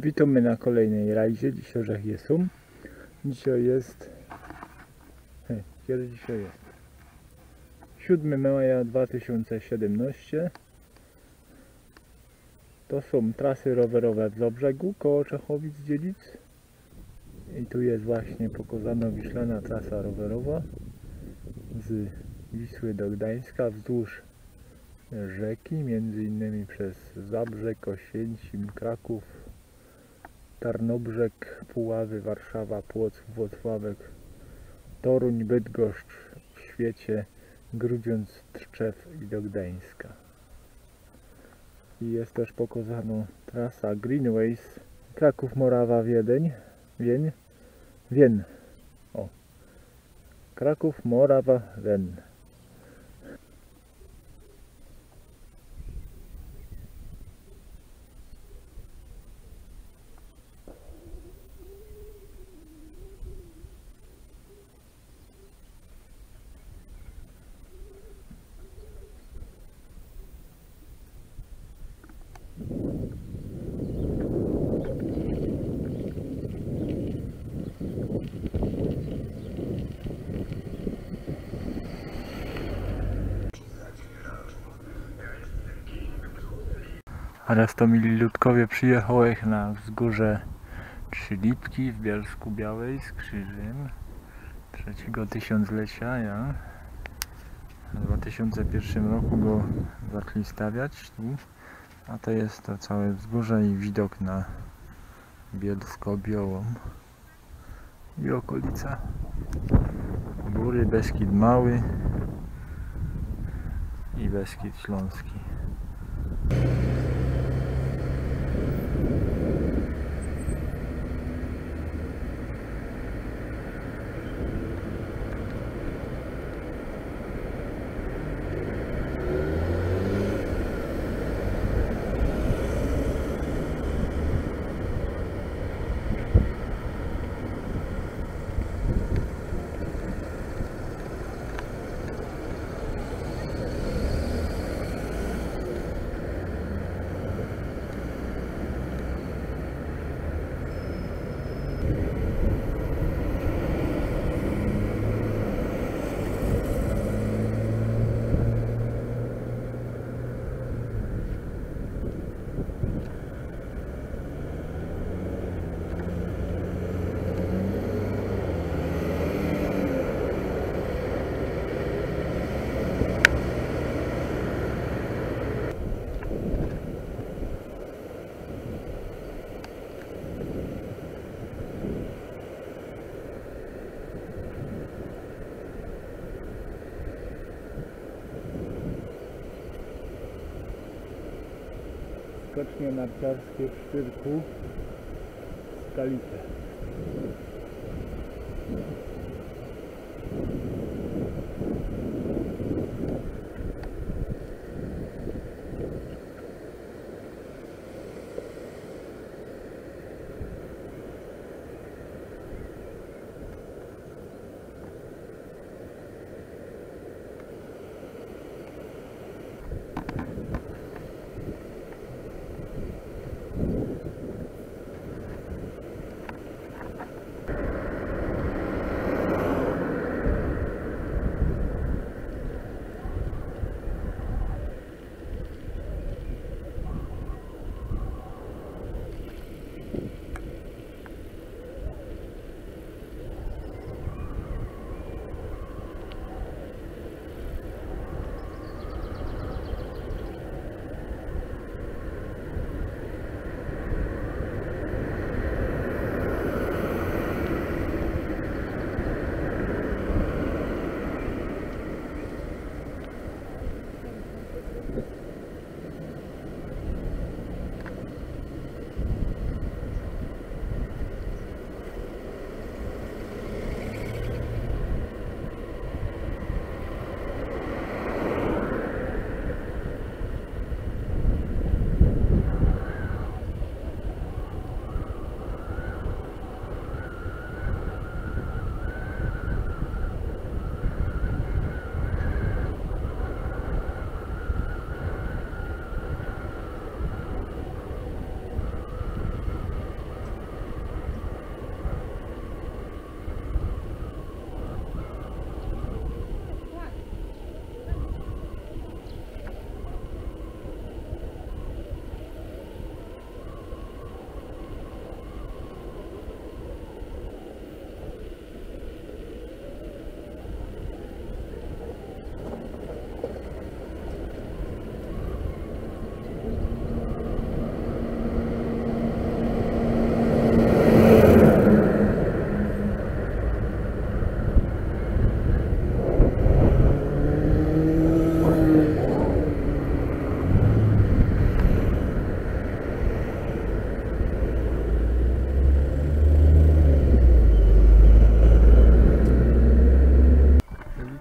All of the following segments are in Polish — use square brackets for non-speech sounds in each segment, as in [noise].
Witamy na kolejnej rajdzie. Dzisiaj Orzech Jesum. Dzisiaj jest... Hej, kiedy dzisiaj jest? 7 maja 2017. To są trasy rowerowe w Zobrzegu koło Czechowic Dziedzic. I tu jest właśnie pokazana wiślana trasa rowerowa z Wisły do Gdańska wzdłuż rzeki, między innymi przez Zabrzeg, Oświęcim, Kraków, Tarnobrzeg, Puławy, Warszawa, Płock, Włocławek, Toruń, Bydgoszcz, Świecie, Grudziądz, Tczew i do Gdańska. I jest też pokazana trasa Greenways Kraków, Morawa, Wiedeń, Wień, Wien. O. Kraków, Morawa, Wen. A Rastomili Ludkowie przyjechałeś na wzgórze Trzylipki w Bielsku Białej z krzyżem trzeciego tysiąclecia, ja. W 2001 roku go zaczęli stawiać tu. A to jest to całe wzgórze i widok na Bielsko-Białą i okolica. Góry, Beskid Mały i Beskid Śląski. Skocznie narciarskie w Szczyrku Skalice.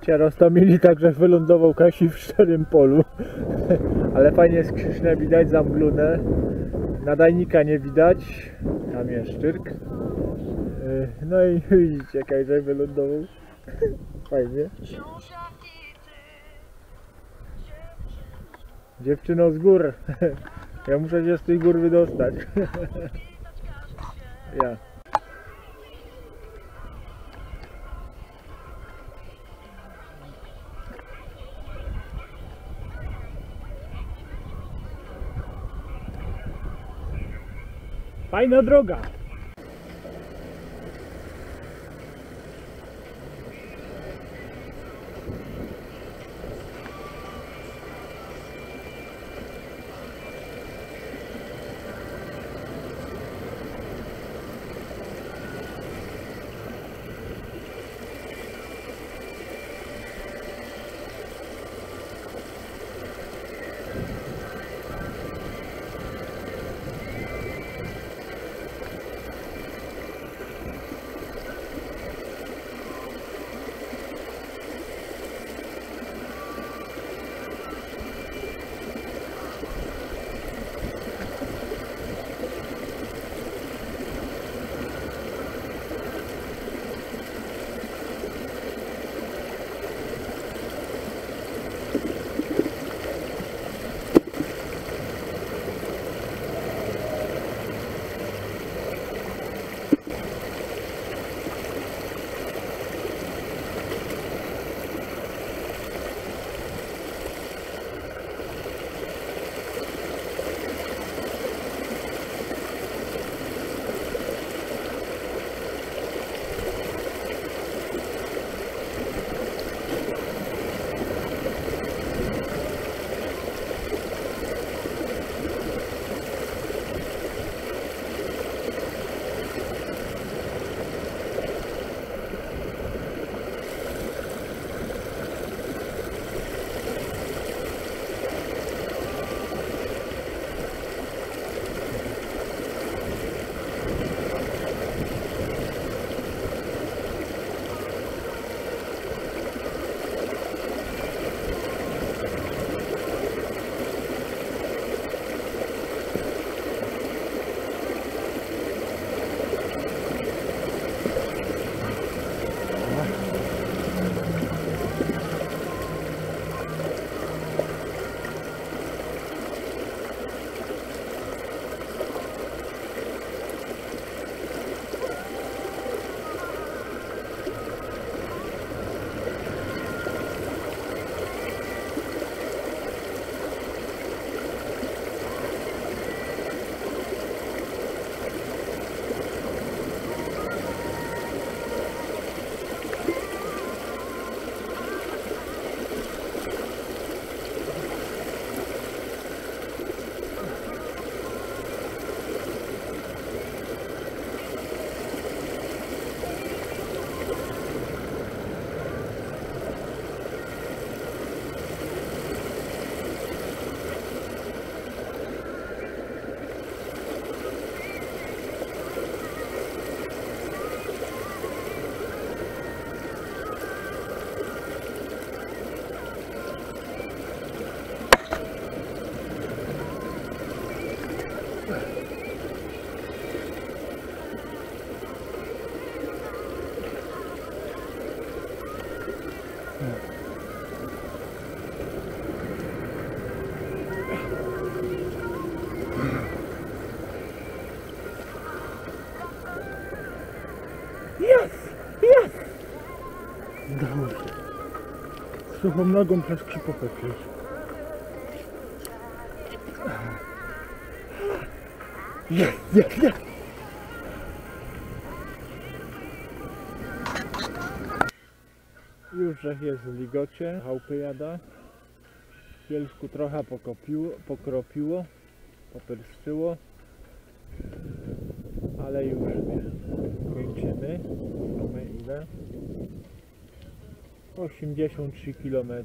Jarostomili także wylądował Kasi w szczerym polu. [laughs] Ale fajnie skrzyżne widać, zamglone. Nadajnika nie widać. Tam jest szczyrk. Yy, No i [laughs] widzicie, Kajżej wylądował. [laughs] Fajnie. Dziewczyno z gór. Ja muszę się z tej gór wydostać. Ja. Fajna droga. Suchą nogą przez krzypopę. Jest, jest, jest! Że jest w ligocie, chałupy jada. W Bielsku trochę pokopiło, pokropiło, popryszczyło. Ale już kończymy. Mamy ile? 83 km.